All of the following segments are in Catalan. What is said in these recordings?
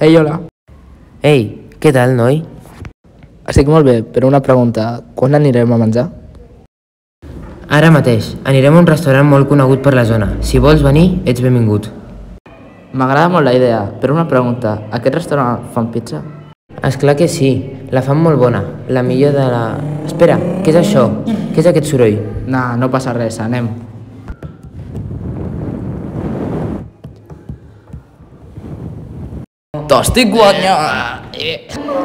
Ei, hola. Ei, què tal, noi? Estic molt bé, però una pregunta. Quan anirem a menjar? Ara mateix, anirem a un restaurant molt conegut per la zona. Si vols venir, ets benvingut. M'agrada molt la idea, però una pregunta. Aquest restaurant fan pizza? És clar que sí, la fan molt bona. La millor de la... Espera, què és això? Què és aquest soroll? Nah, no passa res, anem. T'estic guanyant!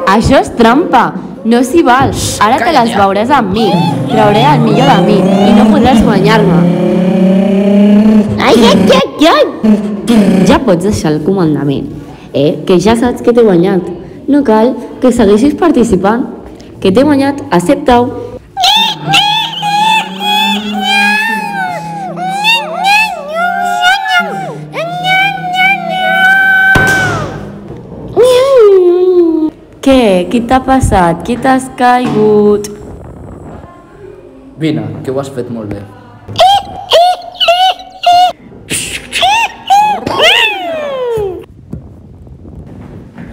Això és trampa. No s'hi val. Ara te les veuràs amb mi. Trauré el millor de mi i no podràs guanyar-me. Ai, ai, ai, ai! Ja pots deixar el comandament, eh? Que ja saps que t'he guanyat. No cal que segueixis participant. Que t'he guanyat, accepta-ho. Què? Qui t'ha passat? Qui t'has caigut? Vine, que ho has fet molt bé.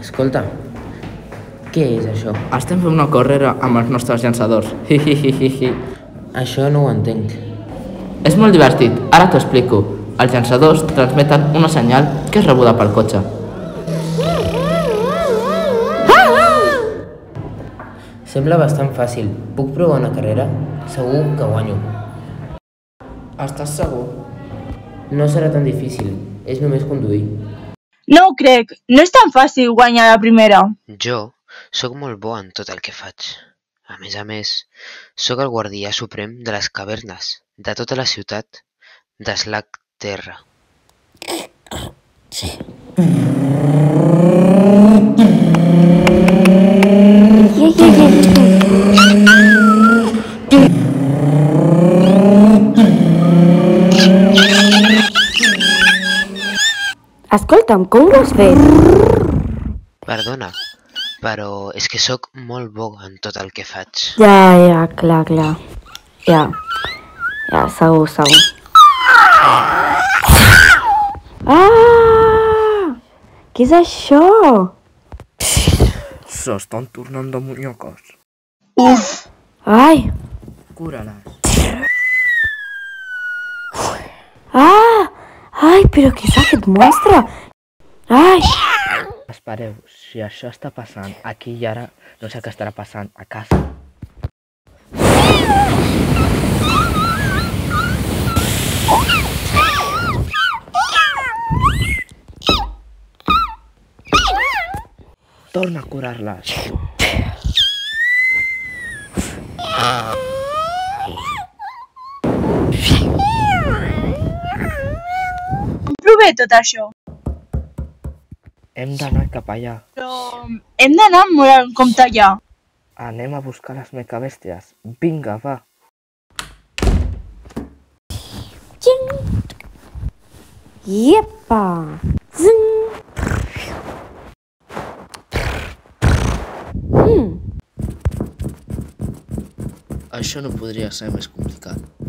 Escolta, què és això? Estem fent una carrera amb els nostres llançadors. Això no ho entenc. És molt divertit, ara t'ho explico. Els llançadors transmeten una senyal que és rebuda pel cotxe. Sembla bastant fàcil. Puc provar una carrera? Segur que guanyo. Estàs segur? No serà tan difícil. És només conduir. No ho crec, no és tan fàcil guanyar la primera. Jo sóc molt bo en tot el que faig. A més a més, sóc el guardià suprem de les cavernes, de tota la ciutat, d'Slack Terra. Escolta'm, com ho has fet? Perdona, però és que sóc molt bo en tot el que faig. Ja, ja, clar, clar. Ja, ja, segur, segur. Ah! Què és això? S'estan tornant de muñeques. Uf, Ai! Cura-les. Però què és aquest monstre? Ai! Espereu, si això està passant aquí i ara, no sé què estarà passant a casa. Torna a curar-les. prové tot això. Hem d'anar cap allà. Però hem d'anar molt en compte ja. Anem a buscar les mecabèsties. Vinga, va. Iepa! Zing! Mm. Això no podria ser més complicat.